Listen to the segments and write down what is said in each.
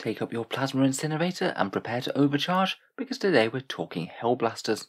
Take up your plasma incinerator and prepare to overcharge because today we're talking Hellblasters.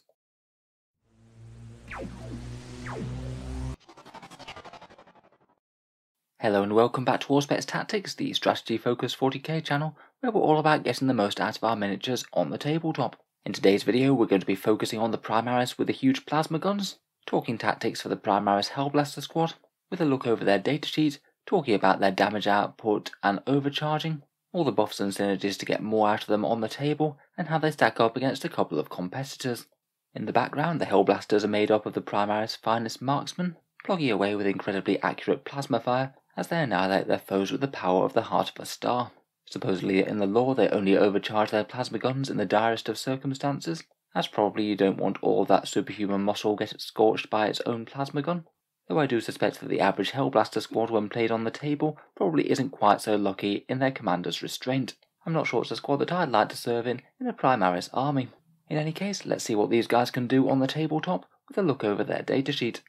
Hello and welcome back to Auspex Tactics, the strategy focused 40k channel, where we're all about getting the most out of our miniatures on the tabletop. In today's video, we're going to be focusing on the Primaris with the huge plasma guns, talking tactics for the Primaris Hellblaster squad, with a look over their datasheet, talking about their damage output and overcharging, all the buffs and synergies to get more out of them on the table, and how they stack up against a couple of competitors. In the background, the Hellblasters are made up of the Primaris' finest marksmen, plugging away with incredibly accurate plasma fire as they annihilate their foes with the power of the heart of a star. Supposedly, in the lore, they only overcharge their plasma guns in the direst of circumstances, as probably you don't want all that superhuman muscle get scorched by its own plasma gun. Though I do suspect that the average Hellblaster squad, when played on the table, probably isn't quite so lucky in their commander's restraint. I'm not sure it's a squad that I'd like to serve in in a Primaris army. In any case, let's see what these guys can do on the tabletop with a look over their datasheet.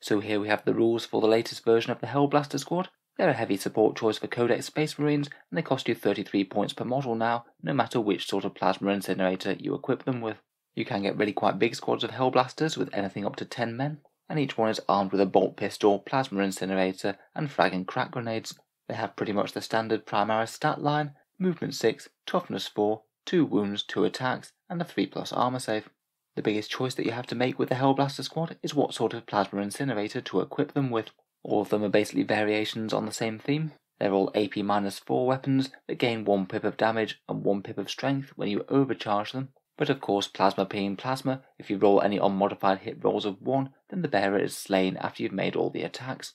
So here we have the rules for the latest version of the Hellblaster squad. They're a heavy support choice for Codex Space Marines, and they cost you 33 points per model now, no matter which sort of plasma incinerator you equip them with. You can get really quite big squads of Hellblasters with anything up to 10 men, and each one is armed with a bolt pistol, plasma incinerator, and frag and crack grenades. They have pretty much the standard Primaris stat line, movement 6, toughness 4, 2 wounds, 2 attacks, and a 3 plus armor save. The biggest choice that you have to make with the Hellblaster squad is what sort of plasma incinerator to equip them with. All of them are basically variations on the same theme. They're all AP minus 4 weapons that gain 1 pip of damage and 1 pip of strength when you overcharge them. But of course, plasma being plasma, if you roll any unmodified hit rolls of 1, then the bearer is slain after you've made all the attacks.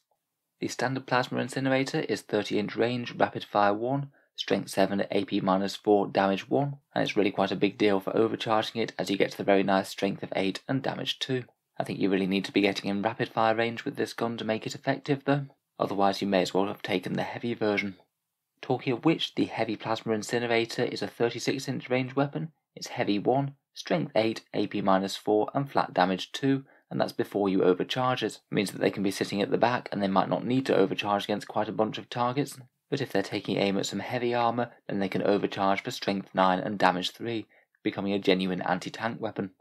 The standard plasma incinerator is 30 inch range, rapid fire 1, strength 7 at AP minus 4, damage 1, and it's really quite a big deal for overcharging it as you get to the very nice strength of 8 and damage 2. I think you really need to be getting in rapid fire range with this gun to make it effective though, otherwise you may as well have taken the heavy version. Talking of which, the heavy plasma incinerator is a 36 inch range weapon, it's heavy 1, strength 8, AP minus 4, and flat damage 2, and that's before you overcharge it. it. means that they can be sitting at the back and they might not need to overcharge against quite a bunch of targets, but if they're taking aim at some heavy armor, then they can overcharge for strength 9 and damage 3, becoming a genuine anti-tank weapon.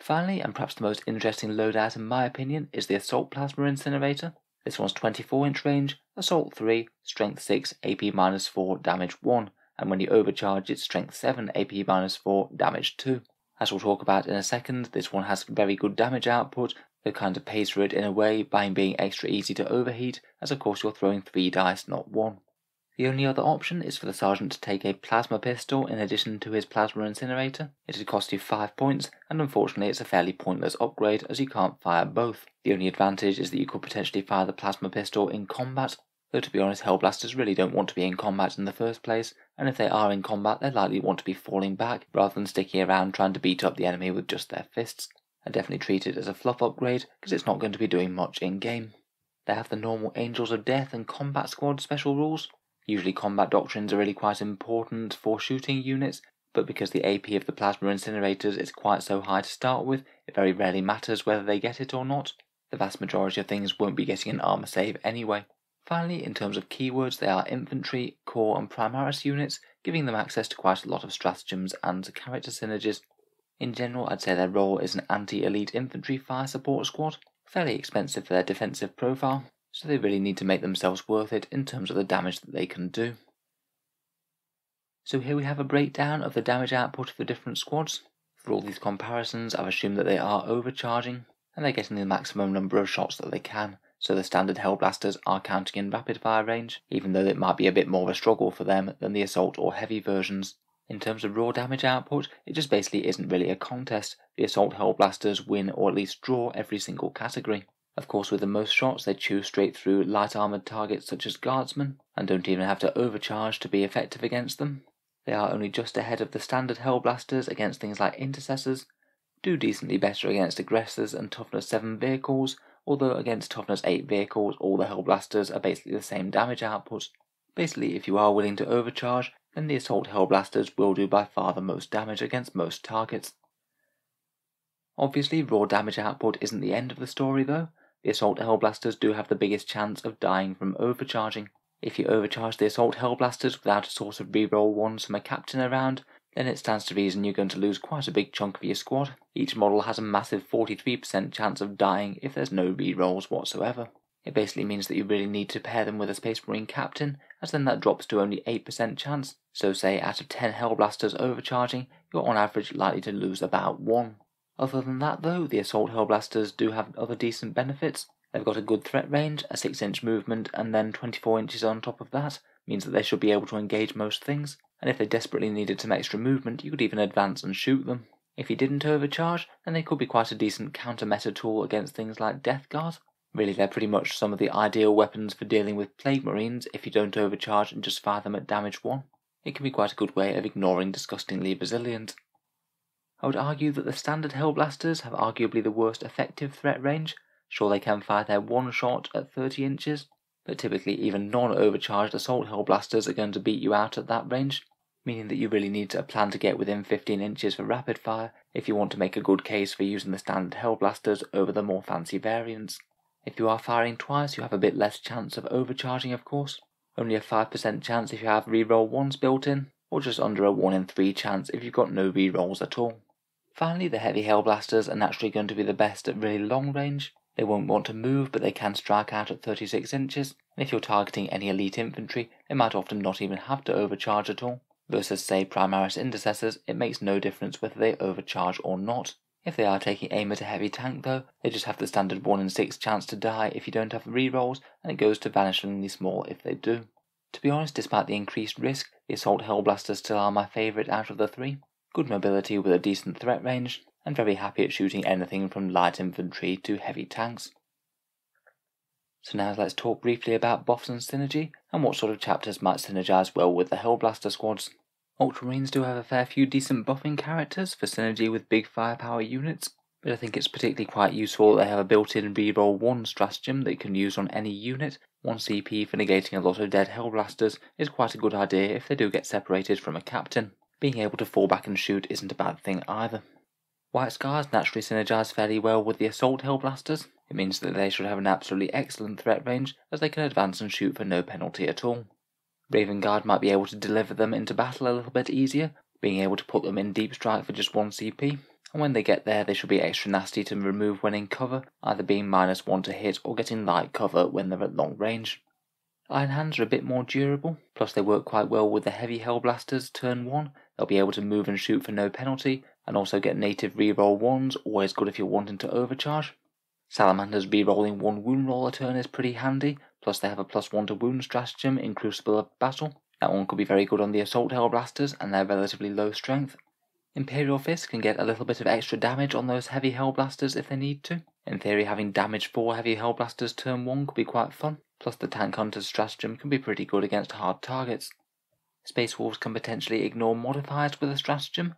Finally, and perhaps the most interesting loadout in my opinion, is the Assault Plasma Incinerator. This one's 24 inch range, Assault 3, Strength 6, AP minus 4, damage 1, and when you overcharge it's Strength 7, AP minus 4, damage 2. As we'll talk about in a second, this one has very good damage output, that kind of pays for it in a way by being extra easy to overheat, as of course you're throwing 3 dice, not 1. The only other option is for the sergeant to take a plasma pistol in addition to his plasma incinerator. It would cost you 5 points, and unfortunately it's a fairly pointless upgrade as you can't fire both. The only advantage is that you could potentially fire the plasma pistol in combat, though to be honest Hellblasters really don't want to be in combat in the first place, and if they are in combat they likely want to be falling back rather than sticking around trying to beat up the enemy with just their fists. I definitely treat it as a fluff upgrade because it's not going to be doing much in game. They have the normal Angels of Death and Combat Squad special rules, Usually combat doctrines are really quite important for shooting units, but because the AP of the plasma incinerators is quite so high to start with, it very rarely matters whether they get it or not. The vast majority of things won't be getting an armor save anyway. Finally, in terms of keywords, they are infantry, core, and primaris units, giving them access to quite a lot of stratagems and character synergies. In general, I'd say their role is an anti-elite infantry fire support squad, fairly expensive for their defensive profile, so they really need to make themselves worth it in terms of the damage that they can do. So here we have a breakdown of the damage output of the different squads. For all these comparisons, I've assumed that they are overcharging, and they're getting the maximum number of shots that they can, so the standard Hellblasters are counting in rapid fire range, even though it might be a bit more of a struggle for them than the assault or heavy versions. In terms of raw damage output, it just basically isn't really a contest. The assault Hellblasters win or at least draw every single category. Of course, with the most shots, they chew straight through light armored targets such as guardsmen, and don't even have to overcharge to be effective against them. They are only just ahead of the standard Hellblasters against things like intercessors, do decently better against aggressors and toughness 7 vehicles, although against toughness 8 vehicles, all the Hellblasters are basically the same damage output. Basically, if you are willing to overcharge, then the Assault Hellblasters will do by far the most damage against most targets. Obviously, raw damage output isn't the end of the story though, the Assault Hellblasters do have the biggest chance of dying from overcharging. If you overcharge the Assault Hellblasters without a source of reroll ones from a captain around, then it stands to reason you're going to lose quite a big chunk of your squad. Each model has a massive 43% chance of dying if there's no rerolls whatsoever. It basically means that you really need to pair them with a Space Marine captain, as then that drops to only 8% chance. So say out of 10 Hellblasters overcharging, you're on average likely to lose about 1. Other than that though, the Assault Hellblasters do have other decent benefits. They've got a good threat range, a 6 inch movement, and then 24 inches on top of that, means that they should be able to engage most things, and if they desperately needed some extra movement, you could even advance and shoot them. If you didn't overcharge, then they could be quite a decent counter meta tool against things like Death Guard. Really, they're pretty much some of the ideal weapons for dealing with Plague Marines if you don't overcharge and just fire them at damage 1. It can be quite a good way of ignoring Disgustingly Resilient. I would argue that the standard Hellblasters have arguably the worst effective threat range, Sure, they can fire their one shot at 30 inches, but typically even non-overcharged assault hellblasters are going to beat you out at that range, meaning that you really need a plan to get within 15 inches for rapid fire if you want to make a good case for using the standard hellblasters over the more fancy variants. If you are firing twice, you have a bit less chance of overcharging, of course. Only a 5% chance if you have reroll ones built in, or just under a 1 in 3 chance if you've got no rerolls at all. Finally, the heavy hellblasters are naturally going to be the best at really long range, they won't want to move, but they can strike out at 36 inches, and if you're targeting any elite infantry, they might often not even have to overcharge at all. Versus, say, Primaris Intercessors, it makes no difference whether they overcharge or not. If they are taking aim at a heavy tank though, they just have the standard 1 in 6 chance to die if you don't have rerolls, and it goes to vanishingly small if they do. To be honest, despite the increased risk, the Assault Hellblasters still are my favourite out of the three. Good mobility with a decent threat range, and very happy at shooting anything from light infantry to heavy tanks. So now let's talk briefly about buffs and synergy, and what sort of chapters might synergize well with the Hellblaster squads. Ultramarines do have a fair few decent buffing characters for synergy with big firepower units, but I think it's particularly quite useful that they have a built-in reroll 1 stratagem that you can use on any unit. 1 CP for negating a lot of dead Hellblasters is quite a good idea if they do get separated from a captain. Being able to fall back and shoot isn't a bad thing either. White Scars naturally synergize fairly well with the Assault Hellblasters. It means that they should have an absolutely excellent threat range, as they can advance and shoot for no penalty at all. Raven Guard might be able to deliver them into battle a little bit easier, being able to put them in deep strike for just 1 CP, and when they get there they should be extra nasty to remove when in cover, either being minus 1 to hit or getting light cover when they're at long range. Iron Hands are a bit more durable, plus they work quite well with the heavy Hellblasters turn 1, they'll be able to move and shoot for no penalty, and also get native reroll ones, always good if you're wanting to overcharge. Salamander's rerolling one wound roll a turn is pretty handy, plus they have a plus one to wound stratagem in Crucible of Battle. That one could be very good on the Assault Hellblasters and their relatively low strength. Imperial Fist can get a little bit of extra damage on those heavy Hellblasters if they need to. In theory, having damage 4 heavy Hellblasters turn 1 could be quite fun, plus the Tank Hunter's stratagem can be pretty good against hard targets. Space Wolves can potentially ignore modifiers with a stratagem,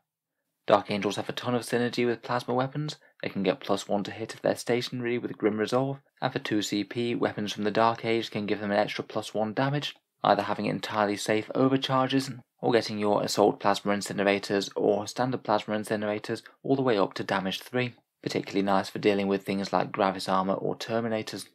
Dark Angels have a ton of synergy with plasma weapons. They can get plus 1 to hit if they're stationary with Grim Resolve, and for 2 CP, weapons from the Dark Age can give them an extra plus 1 damage, either having entirely safe overcharges, or getting your Assault Plasma Incinerators or Standard Plasma Incinerators all the way up to damage 3. Particularly nice for dealing with things like Gravis Armor or Terminators.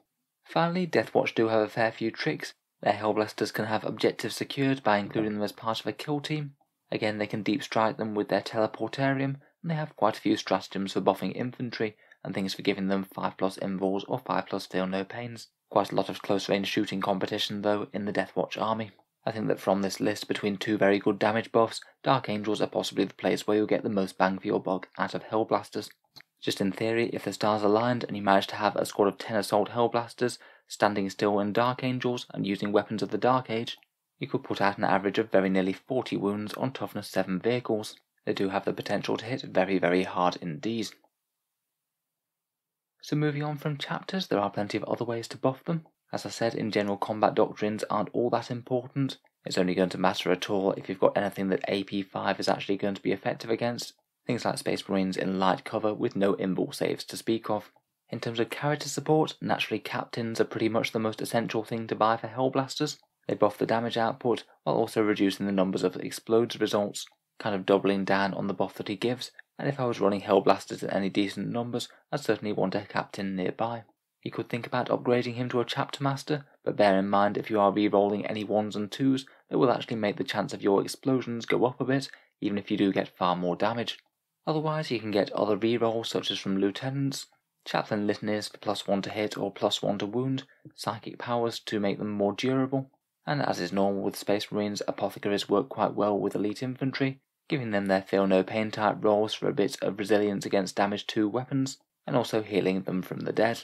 Finally, Deathwatch do have a fair few tricks. Their Hellblasters can have objectives secured by including them as part of a kill team, Again, they can deep strike them with their teleportarium, and they have quite a few stratagems for buffing infantry, and things for giving them 5 plus invuls or 5 plus feel no pains. Quite a lot of close range shooting competition though in the Deathwatch army. I think that from this list between two very good damage buffs, Dark Angels are possibly the place where you'll get the most bang for your buck out of Hellblasters. Just in theory, if the stars aligned and you managed to have a squad of 10 Assault Hellblasters standing still in Dark Angels and using weapons of the Dark Age, you could put out an average of very nearly 40 wounds on toughness 7 vehicles. They do have the potential to hit very very hard indeed. So moving on from chapters, there are plenty of other ways to buff them. As I said, in general combat doctrines aren't all that important. It's only going to matter at all if you've got anything that AP5 is actually going to be effective against. Things like Space Marines in light cover with no invul saves to speak of. In terms of character support, naturally captains are pretty much the most essential thing to buy for Hellblasters. They buff the damage output while also reducing the numbers of explodes results, kind of doubling down on the buff that he gives, and if I was running Hellblasters at any decent numbers, I'd certainly want a captain nearby. You could think about upgrading him to a chapter master, but bear in mind if you are re-rolling any 1s and 2s, it will actually make the chance of your explosions go up a bit, even if you do get far more damage. Otherwise, you can get other re-rolls such as from lieutenants, chaplain litanies for plus 1 to hit or plus 1 to wound, psychic powers to make them more durable, and as is normal with Space Marines, apothecaries work quite well with elite infantry, giving them their feel no pain type rolls for a bit of resilience against damage to weapons, and also healing them from the dead.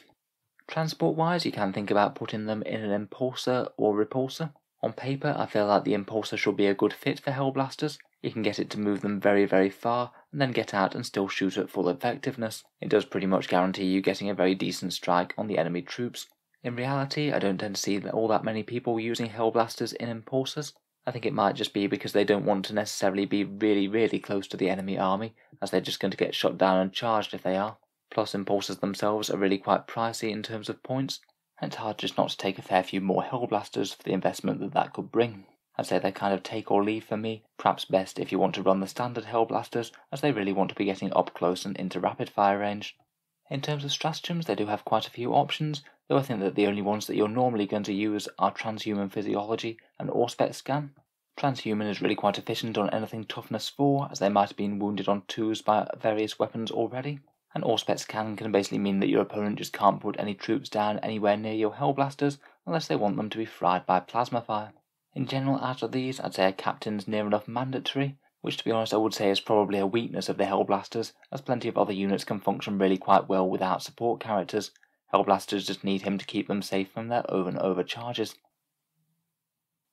Transport wise, you can think about putting them in an impulsor or repulsor. On paper, I feel like the impulsor should be a good fit for Hellblasters. You can get it to move them very, very far, and then get out and still shoot at full effectiveness. It does pretty much guarantee you getting a very decent strike on the enemy troops. In reality, I don't tend to see all that many people using Hellblasters in impulsors. I think it might just be because they don't want to necessarily be really, really close to the enemy army, as they're just going to get shot down and charged if they are. Plus, impulsors themselves are really quite pricey in terms of points, and it's hard just not to take a fair few more Hellblasters for the investment that that could bring. I'd say they're kind of take or leave for me, perhaps best if you want to run the standard Hellblasters, as they really want to be getting up close and into rapid fire range. In terms of stratagems, they do have quite a few options, though I think that the only ones that you're normally going to use are Transhuman Physiology and Auspex Scan. Transhuman is really quite efficient on anything toughness 4, as they might have been wounded on 2s by various weapons already. And Auspex Scan can basically mean that your opponent just can't put any troops down anywhere near your Hellblasters unless they want them to be fried by plasma fire. In general, out of these, I'd say a captain's near enough mandatory, which to be honest I would say is probably a weakness of the Hellblasters, as plenty of other units can function really quite well without support characters. Hellblasters just need him to keep them safe from their over and over charges.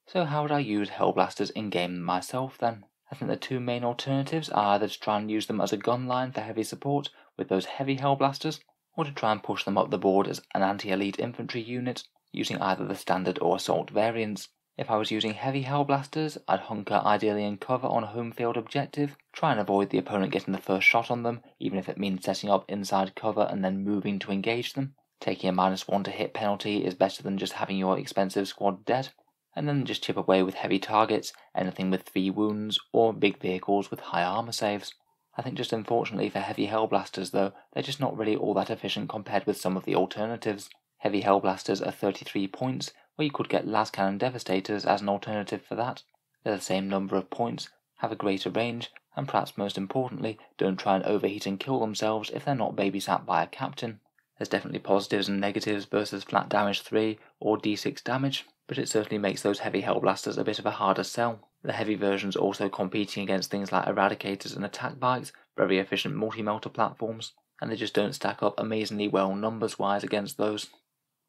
So how would I use Hellblasters in-game myself then? I think the two main alternatives are either to try and use them as a gun line for heavy support with those heavy Hellblasters, or to try and push them up the board as an anti-elite infantry unit, using either the standard or assault variants. If I was using heavy Hellblasters, I'd hunker ideally in cover on a home field objective, try and avoid the opponent getting the first shot on them, even if it means setting up inside cover and then moving to engage them. Taking a minus one to hit penalty is better than just having your expensive squad dead. And then just chip away with heavy targets, anything with 3 wounds, or big vehicles with high armor saves. I think just unfortunately for heavy Hellblasters though, they're just not really all that efficient compared with some of the alternatives. Heavy Hellblasters are 33 points, or you could get Lascannon Devastators as an alternative for that. They're the same number of points, have a greater range, and perhaps most importantly, don't try and overheat and kill themselves if they're not babysat by a captain. There's definitely positives and negatives versus flat damage 3 or d6 damage, but it certainly makes those heavy Hellblasters a bit of a harder sell. The heavy versions also competing against things like Eradicators and Attack Bikes, very efficient multi-melter platforms, and they just don't stack up amazingly well numbers wise against those.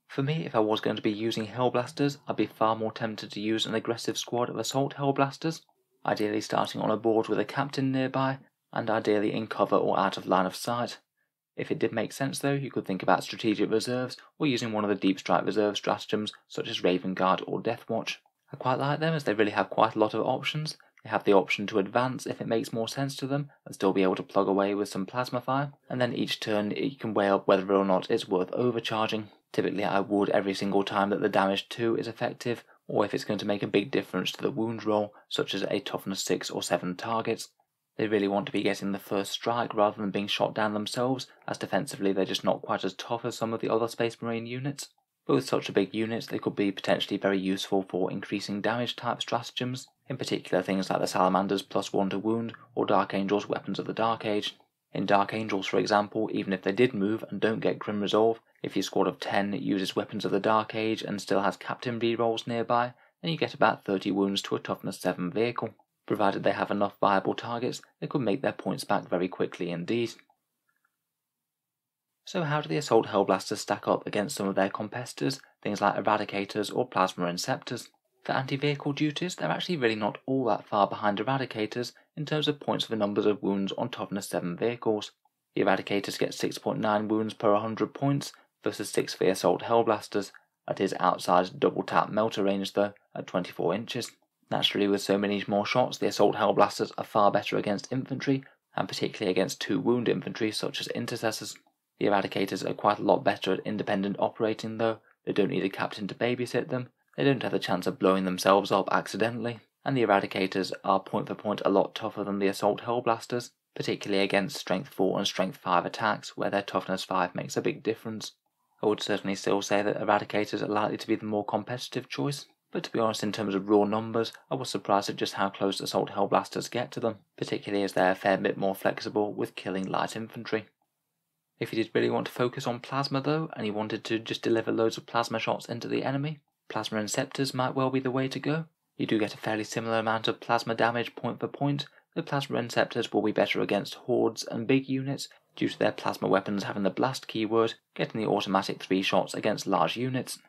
For me, if I was going to be using Hellblasters, I'd be far more tempted to use an aggressive squad of Assault Hellblasters, ideally starting on a board with a captain nearby, and ideally in cover or out of line of sight. If it did make sense though, you could think about strategic reserves or using one of the deep strike reserve stratagems such as Raven Guard or Deathwatch. I quite like them as they really have quite a lot of options. They have the option to advance if it makes more sense to them and still be able to plug away with some plasma fire, and then each turn you can weigh up whether or not it's worth overcharging. Typically I would every single time that the damage 2 is effective, or if it's going to make a big difference to the wound roll, such as a toughness 6 or 7 targets. They really want to be getting the first strike rather than being shot down themselves, as defensively they're just not quite as tough as some of the other Space Marine units. But with such a big unit, they could be potentially very useful for increasing damage type stratagems, in particular things like the Salamanders plus 1 to wound, or Dark Angels Weapons of the Dark Age. In Dark Angels, for example, even if they did move and don't get Grim Resolve, if your squad of 10 uses Weapons of the Dark Age and still has Captain rerolls nearby, then you get about 30 wounds to a Toughness 7 vehicle. Provided they have enough viable targets, they could make their points back very quickly indeed. So how do the Assault Hellblasters stack up against some of their competitors, things like Eradicators or Plasma Inceptors? For anti-vehicle duties, they're actually really not all that far behind Eradicators in terms of points for the numbers of wounds on toughness 7 vehicles. The Eradicators get 6.9 wounds per 100 points versus 6 for the Assault Hellblasters, that is outside double tap melter range though, at 24 inches. Naturally with so many more shots, the Assault Hellblasters are far better against infantry, and particularly against 2 wound infantry such as Intercessors. The Eradicators are quite a lot better at independent operating though, they don't need a captain to babysit them, they don't have the chance of blowing themselves up accidentally, and the Eradicators are point for point a lot tougher than the Assault Hellblasters, particularly against Strength 4 and Strength 5 attacks, where their Toughness 5 makes a big difference. I would certainly still say that Eradicators are likely to be the more competitive choice, but to be honest, in terms of raw numbers, I was surprised at just how close Assault Hellblasters get to them, particularly as they're a fair bit more flexible with killing light infantry. If you did really want to focus on plasma though, and you wanted to just deliver loads of plasma shots into the enemy, Plasma Inceptors might well be the way to go. You do get a fairly similar amount of plasma damage point for point, the Plasma Inceptors will be better against hordes and big units due to their plasma weapons having the blast keyword, getting the automatic 3 shots against large units.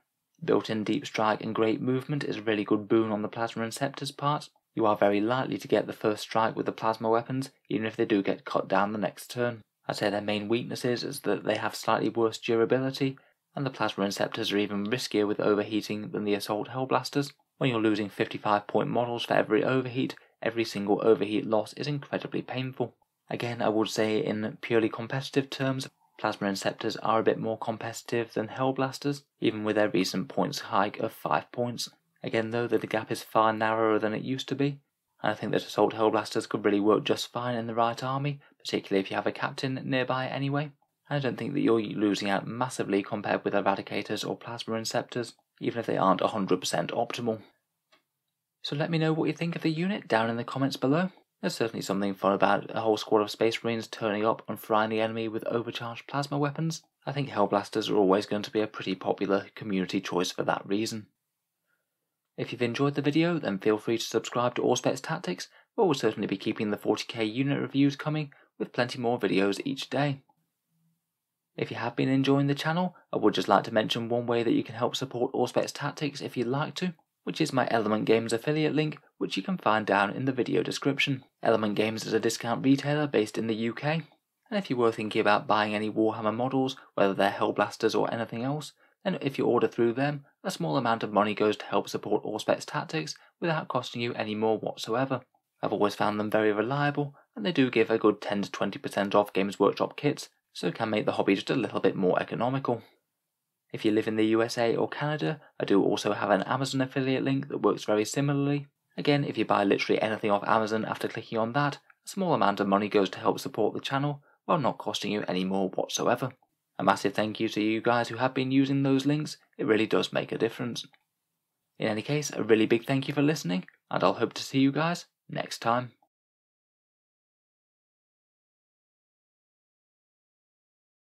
Built-in deep strike and great movement is a really good boon on the Plasma Inceptor's part. You are very likely to get the first strike with the plasma weapons, even if they do get cut down the next turn. I'd say their main weaknesses is that they have slightly worse durability, and the Plasma Inceptors are even riskier with overheating than the Assault Hellblasters. When you're losing 55 point models for every overheat, every single overheat loss is incredibly painful. Again, I would say in purely competitive terms, Plasma Inceptors are a bit more competitive than Hellblasters, even with their recent points hike of 5 points. Again though, the gap is far narrower than it used to be, and I think that Assault Hellblasters could really work just fine in the right army, particularly if you have a captain nearby anyway. I don't think that you're losing out massively compared with Eradicators or Plasma Inceptors, even if they aren't 100% optimal. So let me know what you think of the unit down in the comments below. There's certainly something fun about a whole squad of Space Marines turning up and frying the enemy with overcharged plasma weapons. I think Hellblasters are always going to be a pretty popular community choice for that reason. If you've enjoyed the video, then feel free to subscribe to Auspex Tactics, where we'll certainly be keeping the 40k unit reviews coming, with plenty more videos each day. If you have been enjoying the channel, I would just like to mention one way that you can help support Auspex Tactics if you'd like to, which is my Element Games affiliate link, which you can find down in the video description. Element Games is a discount retailer based in the UK, and if you were thinking about buying any Warhammer models, whether they're Hellblasters or anything else, then if you order through them, a small amount of money goes to help support Auspex Tactics without costing you any more whatsoever. I've always found them very reliable, and they do give a good 10 to 20% off Games Workshop kits, so can make the hobby just a little bit more economical. If you live in the USA or Canada, I do also have an Amazon affiliate link that works very similarly. Again, if you buy literally anything off Amazon after clicking on that, a small amount of money goes to help support the channel while not costing you any more whatsoever. A massive thank you to you guys who have been using those links, it really does make a difference. In any case, a really big thank you for listening, and I'll hope to see you guys next time.